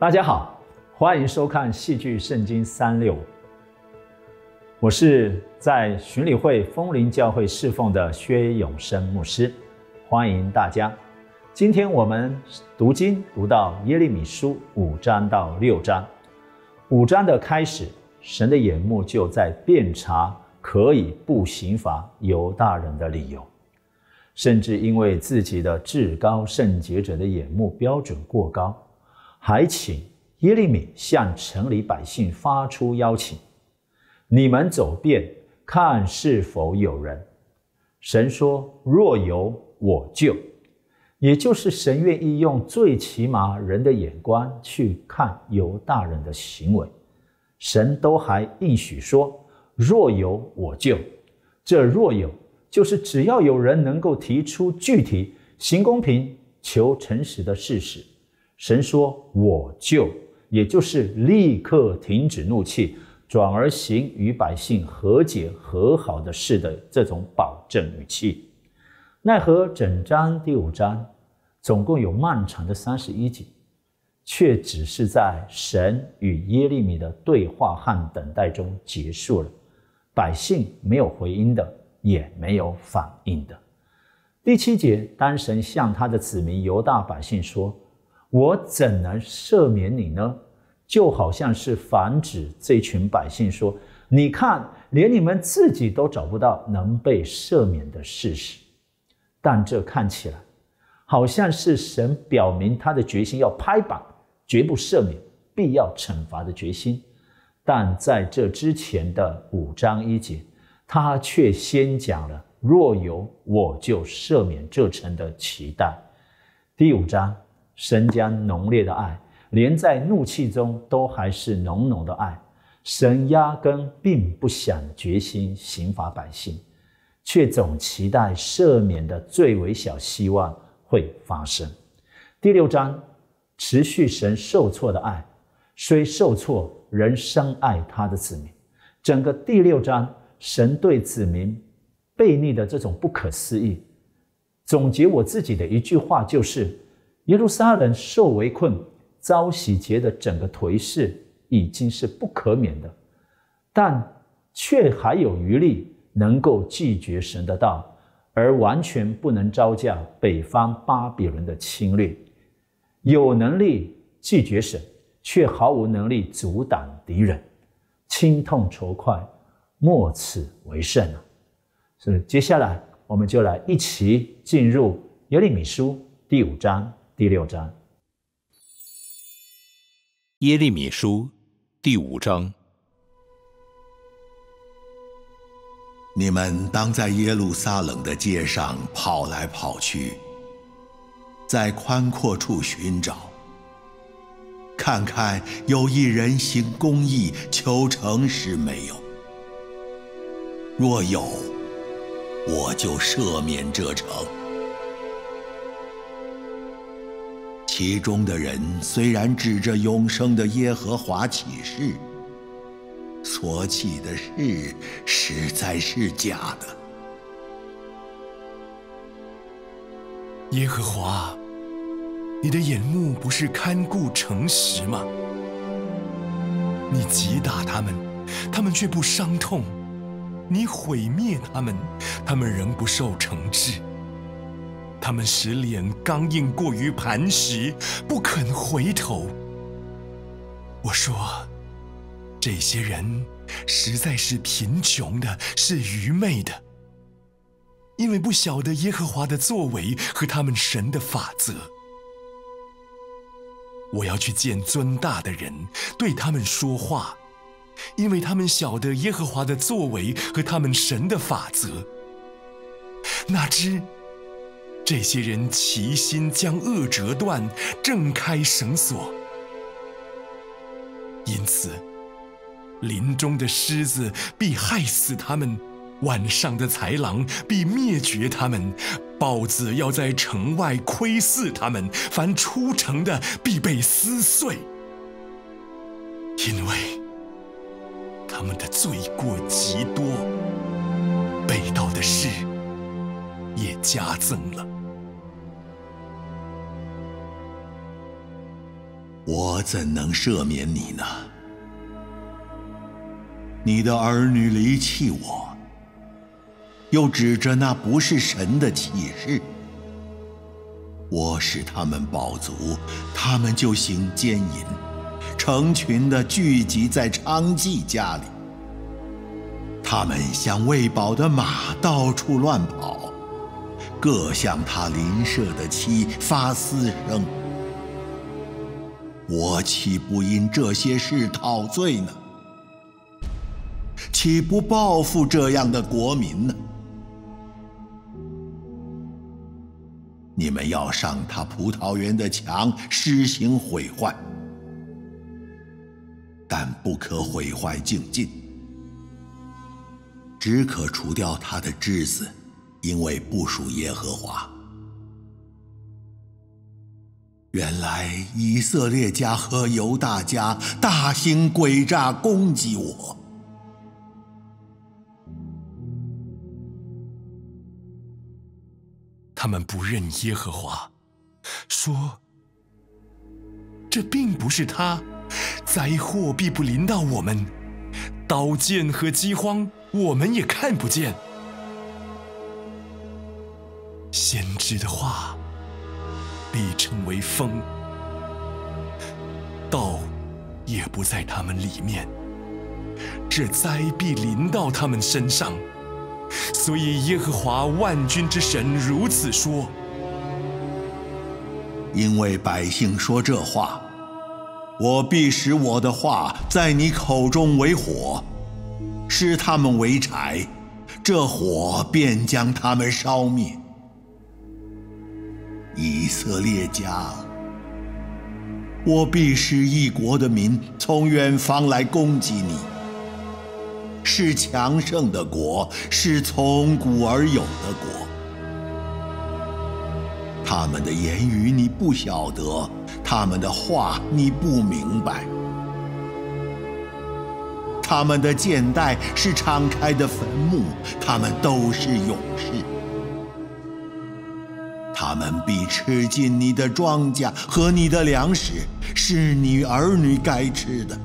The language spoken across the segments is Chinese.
大家好，欢迎收看戏剧圣经三六。我是在巡礼会风林教会侍奉的薛永生牧师，欢迎大家。今天我们读经读到耶利米书五章到六章，五章的开始，神的眼目就在遍查可以不刑罚犹大人的理由，甚至因为自己的至高圣洁者的眼目标准过高。还请耶利米向城里百姓发出邀请：你们走遍，看是否有人。神说：若有，我救。也就是神愿意用最起码人的眼光去看犹大人的行为。神都还应许说：若有，我救。这若有，就是只要有人能够提出具体行公平、求诚实的事实。神说：“我就，也就是立刻停止怒气，转而行与百姓和解和好的事的这种保证语气。奈何整章第五章总共有漫长的三十一节，却只是在神与耶利米的对话和等待中结束了。百姓没有回音的，也没有反应的。第七节，当神向他的子民犹大百姓说。”我怎能赦免你呢？就好像是防止这群百姓说：“你看，连你们自己都找不到能被赦免的事实。”但这看起来好像是神表明他的决心，要拍板，绝不赦免，必要惩罚的决心。但在这之前的五章一节，他却先讲了：“若有，我就赦免这城的期待。”第五章。神将浓烈的爱，连在怒气中都还是浓浓的爱。神压根并不想决心刑罚百姓，却总期待赦免的最微小希望会发生。第六章持续神受挫的爱，虽受挫仍深爱他的子民。整个第六章，神对子民悖逆的这种不可思议，总结我自己的一句话就是。耶路撒冷受围困、遭洗劫的整个颓势已经是不可免的，但却还有余力能够拒绝神的道，而完全不能招架北方巴比伦的侵略。有能力拒绝神，却毫无能力阻挡敌人，心痛愁快，莫此为甚啊！所以接下来我们就来一起进入耶利米书第五章。第六章，耶利米书第五章。你们当在耶路撒冷的街上跑来跑去，在宽阔处寻找，看看有一人行公义、求诚实没有。若有，我就赦免这城。其中的人虽然指着永生的耶和华起誓，所起的誓实在是假的。耶和华，你的眼目不是看顾诚实吗？你击打他们，他们却不伤痛；你毁灭他们，他们仍不受惩治。他们使脸刚硬过于磐石，不肯回头。我说，这些人实在是贫穷的，是愚昧的，因为不晓得耶和华的作为和他们神的法则。我要去见尊大的人，对他们说话，因为他们晓得耶和华的作为和他们神的法则。哪知。这些人齐心将恶折断，挣开绳索，因此林中的狮子必害死他们，晚上的豺狼必灭绝他们，豹子要在城外窥伺他们，凡出城的必被撕碎，因为他们的罪过极多，被盗的事也加增了。我怎能赦免你呢？你的儿女离弃我，又指着那不是神的启示。我使他们饱足，他们就行奸淫，成群的聚集在娼妓家里。他们像喂饱的马，到处乱跑，各向他邻舍的妻发私声。我岂不因这些事讨罪呢？岂不报复这样的国民呢？你们要上他葡萄园的墙，施行毁坏，但不可毁坏净尽，只可除掉他的枝子，因为不属耶和华。原来以色列家和犹大家大行诡诈，攻击我。他们不认耶和华，说：“这并不是他，灾祸必不临到我们，刀剑和饥荒我们也看不见。”先知的话必称为风，道也不在他们里面，这灾必临到他们身上。所以耶和华万军之神如此说：因为百姓说这话，我必使我的话在你口中为火，使他们为柴，这火便将他们烧灭。以色列家，我必使一国的民从远方来攻击你。是强盛的国，是从古而有的国。他们的言语你不晓得，他们的话你不明白。他们的剑袋是敞开的坟墓，他们都是勇士。他们必吃尽你的庄稼和你的粮食，是你儿女该吃的。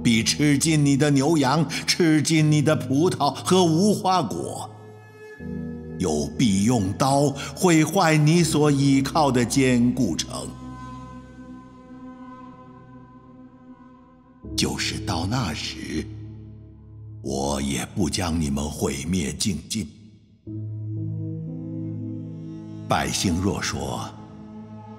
必吃尽你的牛羊，吃尽你的葡萄和无花果，又必用刀毁坏你所依靠的坚固城。就是到那时，我也不将你们毁灭净尽。百姓若说，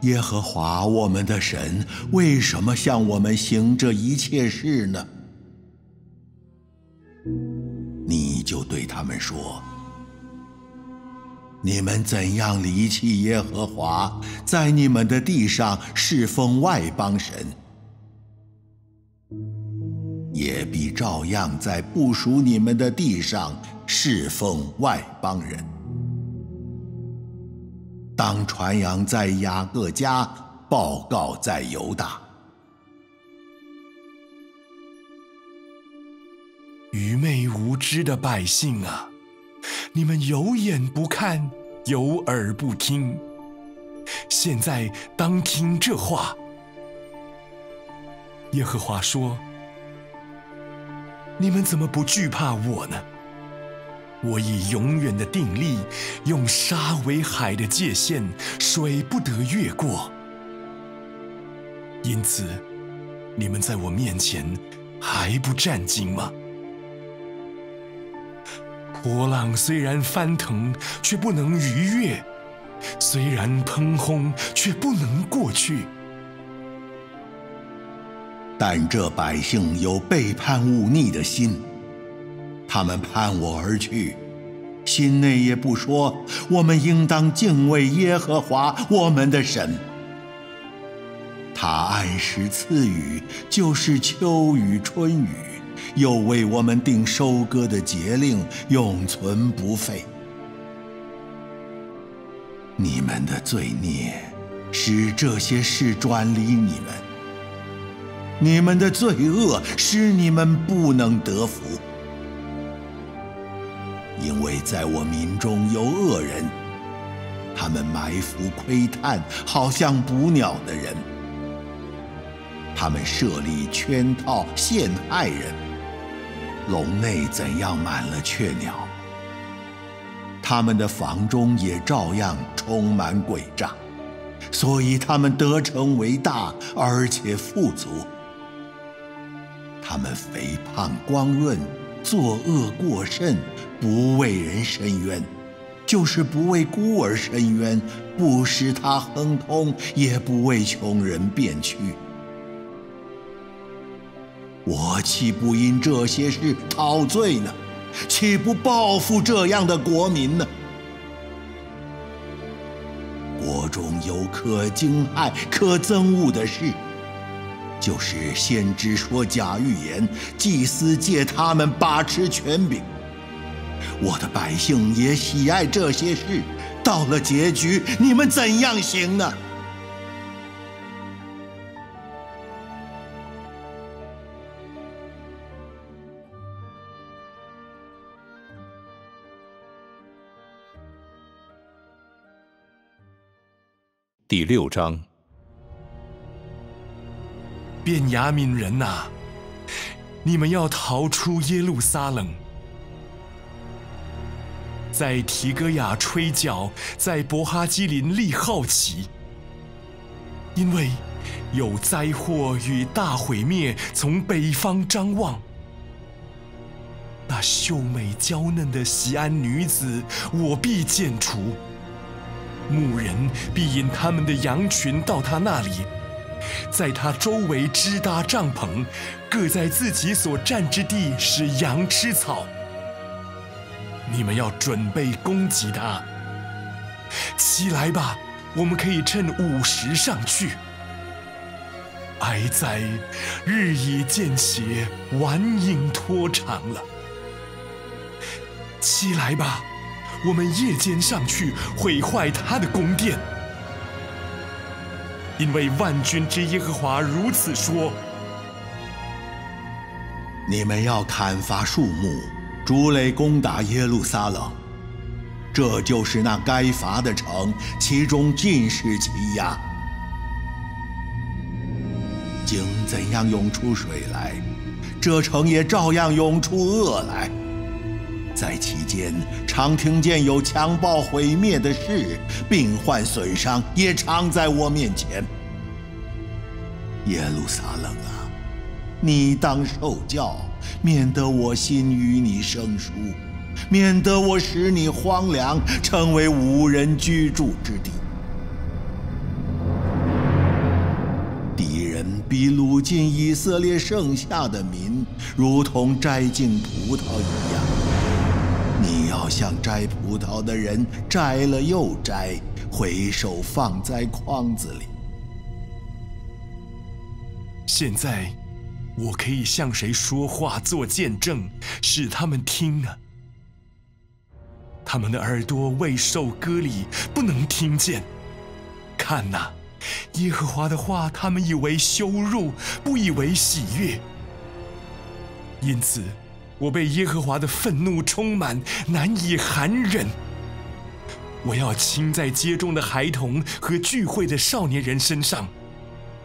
耶和华我们的神为什么向我们行这一切事呢？你就对他们说：“你们怎样离弃耶和华，在你们的地上侍奉外邦神，也必照样在不属你们的地上侍奉外邦人。”当传扬在雅各家，报告在犹大。愚昧无知的百姓啊，你们有眼不看，有耳不听。现在当听这话。耶和华说：“你们怎么不惧怕我呢？”我以永远的定力，用沙为海的界限，水不得越过。因此，你们在我面前还不战惊吗？波浪虽然翻腾，却不能逾越；虽然喷轰，却不能过去。但这百姓有背叛忤逆的心。他们叛我而去，心内也不说：我们应当敬畏耶和华我们的神。他按时赐雨，就是秋雨春雨，又为我们定收割的节令，永存不废。你们的罪孽使这些事转离你们，你们的罪恶使你们不能得福。因为在我民中有恶人，他们埋伏窥探，好像捕鸟的人；他们设立圈套陷害人，笼内怎样满了雀鸟，他们的房中也照样充满诡诈。所以他们得成为大，而且富足。他们肥胖光润，作恶过甚，不为人伸冤，就是不为孤儿伸冤，不使他亨通，也不为穷人辩屈。我岂不因这些事陶醉呢？岂不报复这样的国民呢？国中有可惊骇、可憎恶的事，就是先知说假预言，祭司借他们把持权柄。我的百姓也喜爱这些事，到了结局，你们怎样行呢？第六章，便雅悯人呐，你们要逃出耶路撒冷，在提戈亚吹角，在伯哈基林立号旗，因为有灾祸与大毁灭从北方张望。那秀美娇嫩的西安女子，我必剪除。牧人必引他们的羊群到他那里，在他周围支搭帐篷，各在自己所占之地使羊吃草。你们要准备攻击他。起来吧，我们可以趁午时上去。哀哉，日已见斜，晚影拖长了。起来吧。我们夜间上去毁坏他的宫殿，因为万军之耶和华如此说：你们要砍伐树木，筑垒攻打耶路撒冷，这就是那该伐的城，其中尽是欺压。井怎样涌出水来，这城也照样涌出恶来。在其间，常听见有强暴毁灭的事，病患损伤也常在我面前。耶路撒冷啊，你当受教，免得我心与你生疏，免得我使你荒凉，成为无人居住之地。敌人比掳尽以色列剩下的民，如同摘尽葡萄一样。你要像摘葡萄的人摘了又摘，回手放在筐子里。现在，我可以向谁说话做见证，使他们听呢？他们的耳朵未受割礼，不能听见。看哪，耶和华的话，他们以为羞辱，不以为喜悦。因此。我被耶和华的愤怒充满，难以含忍。我要亲在街中的孩童和聚会的少年人身上，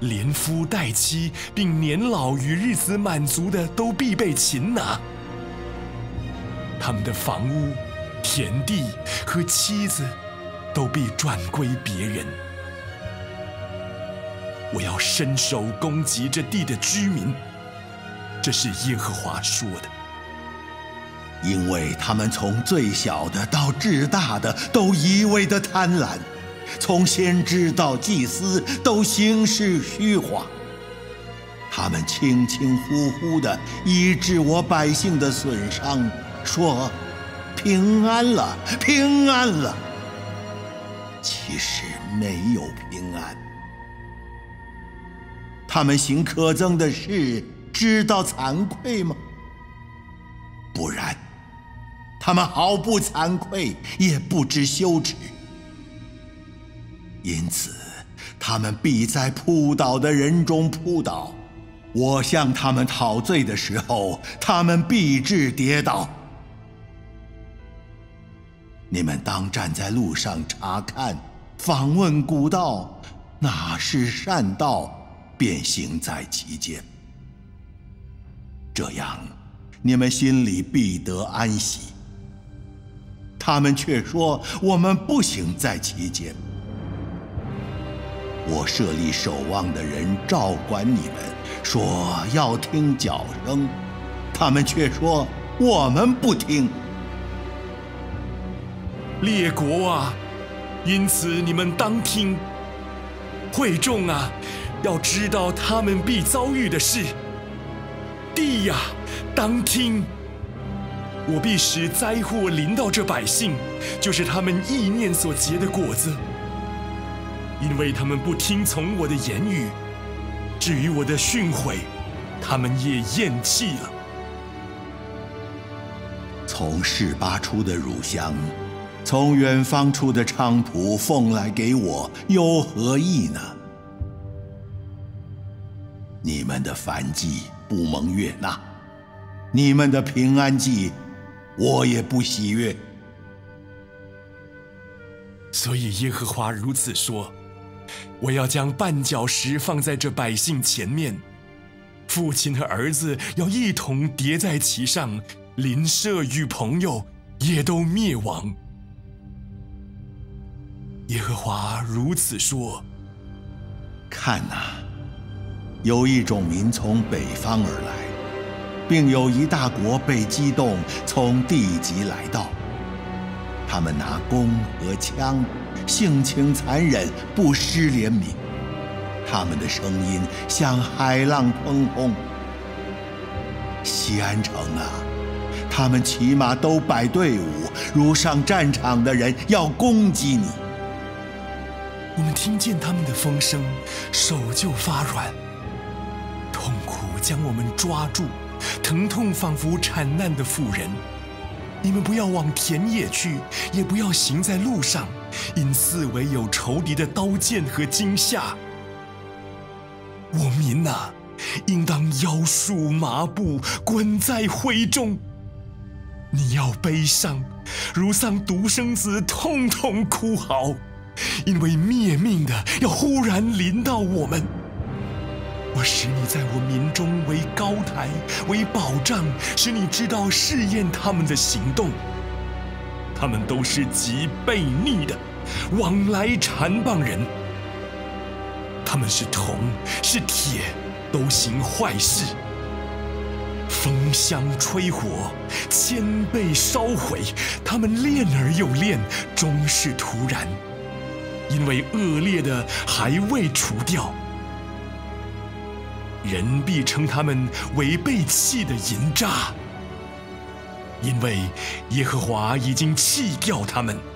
连夫带妻，并年老与日子满足的，都必被擒拿。他们的房屋、田地和妻子，都必转归别人。我要伸手攻击这地的居民。这是耶和华说的。因为他们从最小的到至大的都一味的贪婪，从先知到祭司都行事虚华。他们轻轻呼呼的医治我百姓的损伤，说平安了，平安了。其实没有平安。他们行可憎的事，知道惭愧吗？不然。他们毫不惭愧，也不知羞耻，因此他们必在扑倒的人中扑倒。我向他们讨罪的时候，他们必致跌倒。你们当站在路上查看，访问古道，哪是善道，便行在其间。这样，你们心里必得安息。他们却说我们不行在其间。我设立守望的人照管你们，说要听脚声，他们却说我们不听。列国啊，因此你们当听；会众啊，要知道他们必遭遇的事。地呀，当听！我必使灾祸临到这百姓，就是他们意念所结的果子。因为他们不听从我的言语，至于我的训诲，他们也厌弃了。从示巴出的乳香，从远方出的菖蒲奉来给我，有何意呢？你们的燔祭不蒙悦纳，你们的平安祭，我也不喜悦。所以耶和华如此说。我要将绊脚石放在这百姓前面，父亲和儿子要一同叠在其上，邻舍与朋友也都灭亡。耶和华如此说：看哪，有一种民从北方而来，并有一大国被激动从地极来到，他们拿弓和枪。性情残忍，不失怜悯。他们的声音像海浪砰轰。西安城啊，他们骑马都摆队伍，如上战场的人要攻击你。我们听见他们的风声，手就发软。痛苦将我们抓住，疼痛仿佛产难的妇人。你们不要往田野去，也不要行在路上。因四围有仇敌的刀剑和惊吓，我民呐，应当腰束麻布，滚在灰中。你要悲伤，如丧独生子，痛痛哭嚎，因为灭命的要忽然临到我们。我使你在我民中为高台，为保障，使你知道试验他们的行动。他们都是极悖逆的，往来缠棒人。他们是铜，是铁，都行坏事。风香吹火，千倍烧毁。他们练而又练，终是徒然。因为恶劣的还未除掉，人必称他们为被弃的银渣。因为耶和华已经弃掉他们。